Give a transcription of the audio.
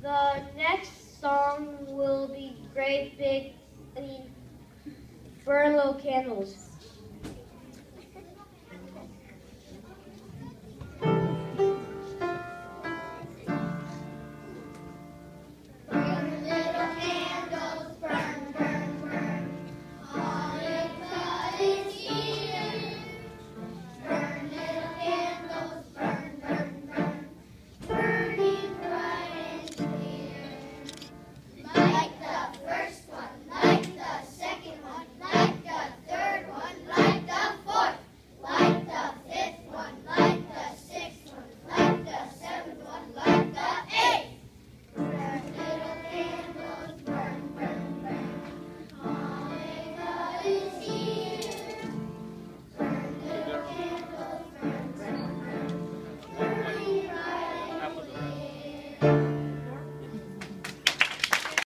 The next song will be Great Big I mean, Burlow Candles.